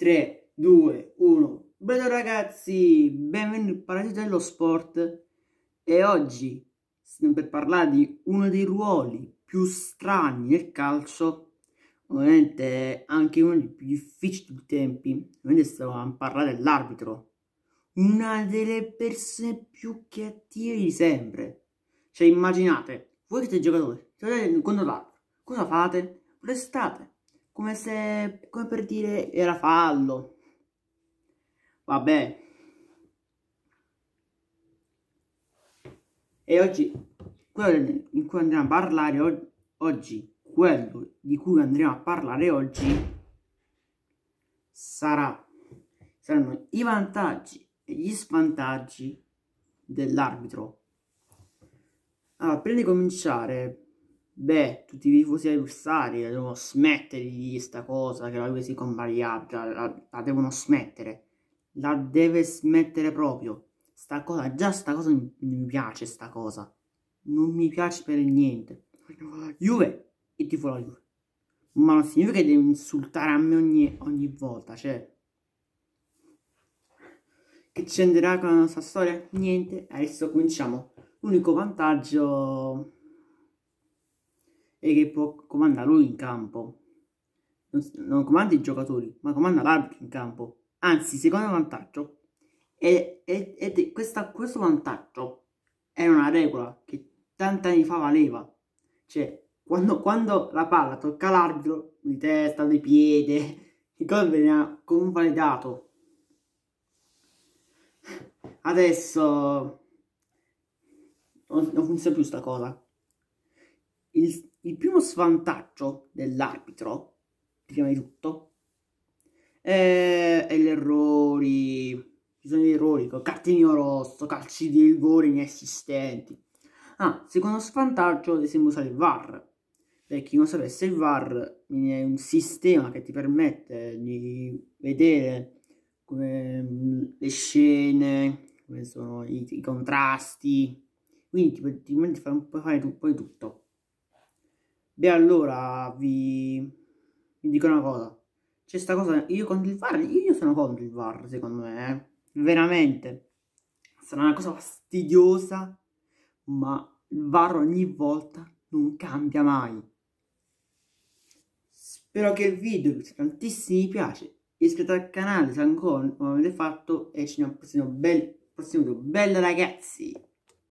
3, 2, 1. Bello ragazzi, benvenuti al Paradiso dello Sport e oggi stiamo per parlare di uno dei ruoli più strani nel calcio, ovviamente anche uno dei più difficili di tempi, ovviamente stiamo a parlare dell'arbitro, una delle persone più cattive di sempre. Cioè immaginate, voi siete giocatori, giocate contro l'arbitro, cosa fate? Restate come se, come per dire, era fallo. Vabbè. E oggi, quello in cui andremo a parlare oggi, quello di cui andremo a parlare oggi, sarà, saranno i vantaggi e gli svantaggi dell'arbitro. Allora, prima di cominciare, Beh, tutti i tifosi avversari devono smettere di sta cosa che la Juve si convaliata, la, la devono smettere. La deve smettere proprio. Sta cosa, già sta cosa non mi piace, sta cosa. Non mi piace per niente. Juve, e tifo la Juve. Ma non significa che devi insultare a me ogni, ogni volta, cioè... Che scenderà con la nostra storia? Niente, adesso cominciamo. L'unico vantaggio e che può comandare lui in campo. Non, non comanda i giocatori, ma comanda l'arbitro in campo. Anzi, secondo vantaggio, ed è, è, questa, questo vantaggio è una regola che tanti anni fa valeva. Cioè, quando, quando la palla tocca l'arbitro, di testa, di piede, il gol veniva convalidato. Adesso non funziona più sta cosa. Il, il primo svantaggio dell'arbitro, prima di tutto, è, è gli errori. Ci sono gli errori, cartellino rosso, calci di rigore inesistenti. Ah, secondo svantaggio, ad esempio, usare il VAR. Per chi non sapesse, il VAR è un sistema che ti permette di vedere come le scene, come sono i, i contrasti. Quindi ti, ti di fare un po', tutto. Beh, allora vi, vi dico una cosa. C'è sta cosa, io contro il VAR, io sono contro il VAR, secondo me, eh. Veramente. Sarà una cosa fastidiosa, ma il VAR ogni volta non cambia mai. Spero che il video vi sia mi piace. Iscrivetevi al canale se ancora non l'avete fatto e ci vediamo al prossimo, bel, prossimo video. Bello ragazzi!